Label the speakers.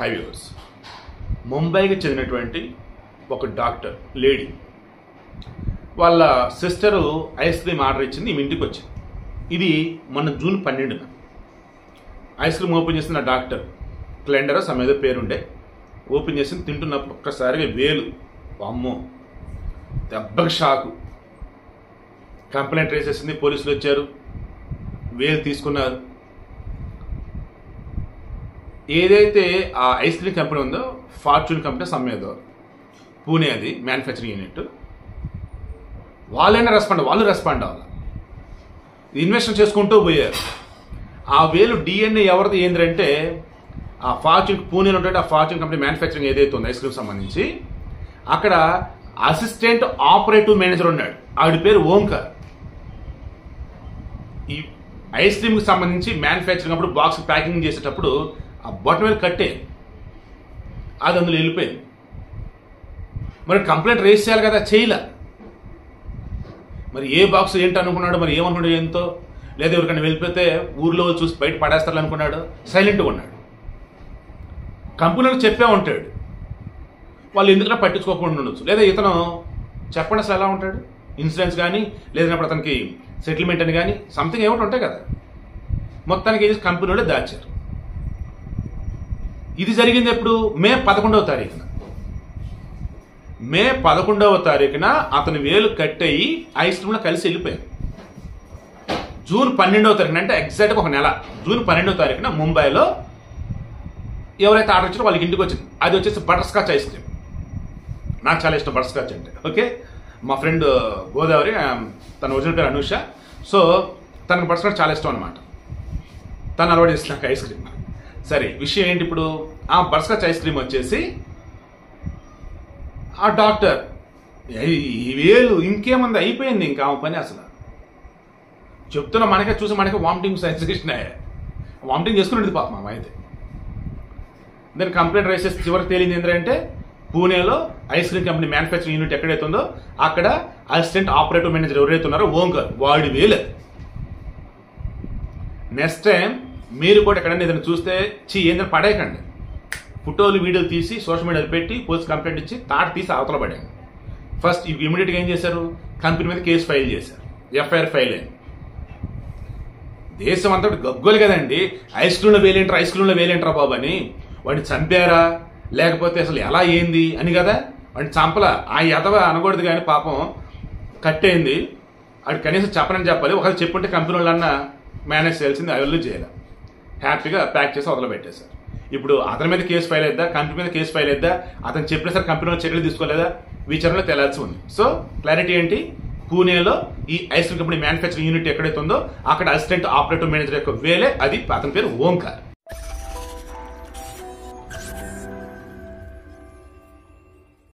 Speaker 1: High viewers ముంబైకి చెందినటువంటి ఒక డాక్టర్ లేడీ. వాళ్ళ సిస్టరు ఐస్ క్రీమ్ ఆర్డర్ ఇచ్చింది ఈమె ఇంటికి వచ్చింది. ఇది మొన్న జూన్ పన్నెండున. ఐస్ క్రీమ్ ఓపెన్ చేసిన డాక్టర్ క్లెండర్ సమ్ ఏదో పేరుండే ఓపెన్ చేసి తింటున్నప్పుడు ఒక్కసారిగా వేలు. అమ్మో దెబ్బకి షాకు. కంప్లైంట్ రేస్ పోలీసులు వచ్చారు. వేలు తీసుకున్నారు. ఏదైతే ఆ ఐస్ క్రీమ్ కంపెనీ ఉందో ఫార్చ్యూన్ కంపెనీ సమ్మేదో పూణే అది మ్యానుఫ్యాక్చరింగ్ యూనిట్ వాళ్ళైనా రెస్పాండ్ వాళ్ళు రెస్పాండ్ అవ్వాలి. ఇన్వెస్ట్ చేసుకుంటూ పోయారు. ఆ వేలు డిఎన్ఏ ఎవరిది ఏంటంటే ఆ ఫార్చ్యూన్ పూణేలో ఉంటే ఆ ఫార్చ్యూన్ కంపెనీ మ్యానుఫ్యాక్చరింగ్ ఏదైతే ఉందో ఐస్ క్రీమ్ సంబంధించి అక్కడ అసిస్టెంట్ ఆపరేటివ్ మేనేజర్ ఉన్నాడు. ఆవిడ పేరు ఓంకర్. ఈ ఐస్ క్రీమ్కి సంబంధించి మ్యానుఫ్యాక్చరింగ్ అప్పుడు బాక్స్ ప్యాకింగ్ చేసేటప్పుడు ఆ బొట్ట మీద కట్టే. అది అందులో వెళ్ళిపోయింది. మరి కంప్లైంట్ రేస్ చేయాలి కదా చేయలే. మరి ఏ బాక్స్ ఏంటి అనుకున్నాడు మరి ఏమనుకున్నాడు ఏంతో లేదా ఎవరికైనా వెళ్ళిపోతే ఊర్లో చూసి బయట పడేస్తారు అనుకున్నాడు? సైలెంట్గా ఉన్నాడు. కంపెనీలకు చెప్పే ఉంటాడు. వాళ్ళు ఎందుకన్నా పట్టించుకోకుండా ఉండొచ్చు? లేదా ఇతను చెప్పండి అసలు ఎలా ఉంటాడు? ఇన్సూరెన్స్ కానీ లేదన్నప్పుడు అతనికి సెటిల్మెంట్ అని కానీ సంథింగ్ ఏమిటి ఉంటాయి కదా. మొత్తానికి కంపెనీ వాళ్ళే దాచారు. ఇది జరిగింది ఎప్పుడు? మే పదకొండవ తారీఖున. మే పదకొండవ తారీఖున అతని వేలు కట్టయి ఐస్క్రీమ్లో కలిసి వెళ్ళిపోయాను జూన్ పన్నెండవ తారీఖున అంటే ఎగ్జాక్ట్గా ఒక నెల. జూన్ పన్నెండవ తారీఖున ముంబైలో ఎవరైతే ఆర్డర్ ఇచ్చారో వాళ్ళకి ఇంటికి వచ్చింది. అది వచ్చేసి బటర్ స్కాచ్ ఐస్ క్రీమ్. నాకు చాలా ఇష్టం బటర్ స్కాచ్ అంటే. ఓకే? మా ఫ్రెండ్ గోదావరి తన ఒరిజినల్ పేరు అనూష. సో తనకు బటర్ స్కాచ్ చాలా ఇష్టం అనమాట తను అలవాటు చేసిన ఐస్ క్రీమ్. సరే విషయం ఏంటి ఇప్పుడు? ఆ బర్స్కాచ్ ఐస్ క్రీమ్ వచ్చేసి ఆ డాక్టర్. ఈ వేలు ఇంకేముంది? అయిపోయింది ఇంకా ఆమె పని అసలు. చెప్తున్నా మనకే చూసి మనకే వామిటింగ్ సెన్సేషన్ వామిటింగ్ చేసుకునేది పాప మా అయితే. దాని కంప్లైంట్ రైస్ చేసి చివరికి తేలింది ఏంటంటే పూణేలో ice cream company manufacturing unit ఎక్కడైతే ఉందో అక్కడ అసిస్టెంట్ ఆపరేటివ్ మేనేజర్ ఎవరైతే ఉన్నారో ఓంకర్. వాడి వేలు నెక్స్ట్ టైం మీరు కూడా ఎక్కడైనా ఏదైనా చూస్తే చీ ఏందని పడేయకండి. ఫోటోలు వీడియోలు తీసి సోషల్ మీడియాలో పెట్టి పోలీస్ కంప్లైంట్ ఇచ్చి తాట తీసి అవతల పడేయండి. ఫస్ట్ ఇమీడియట్గా ఏం చేశారు? కంపెనీ మీద కేసు ఫైల్ చేశారు. ఎఫ్ఐఆర్ ఫైల్ అయింది. దేశం అంతా గగ్గోలు కదండి. ఐస్ క్రీమ్లో వేలేంటారా ఐస్ క్రీమ్లో వేలేంటారా బాబు అని. వాడిని చంపారా? లేకపోతే అసలు ఎలా ఏంది అని కదా? వాడిని చంపల? ఆ ఎదవ అనకూడదు కానీ పాపం కట్టేయింది వాడు కనీసం చెప్పనని చెప్పాలి. ఒకవేళ చెప్పుంటే కంపెనీ వాళ్ళన్నా మేనేజ్ చేయాల్సింది అవి చేయాలి. హ్యాపీగా ప్యాక్ చేసి వదల పెట్టేశారు. ఇప్పుడు అతని మీద కేసు ఫైల్ అయిద్దా? కంపెనీ మీద కేసు ఫైల్ అయిద్దా? అతను చెప్పిన సరే కంపెనీ వాళ్ళు చర్యలు తీసుకోలేదా? విచారణలో తేలాల్సి ఉంది. సో క్లారిటీ ఏంటి? పూణేలో ఈ ice cream company manufacturing unit ఎక్కడైతే ఉందో అక్కడ అసిస్టెంట్ ఆపరేటివ్ మేనేజర్ యొక్క వేలే అది అతని పేరు ఓంకార్.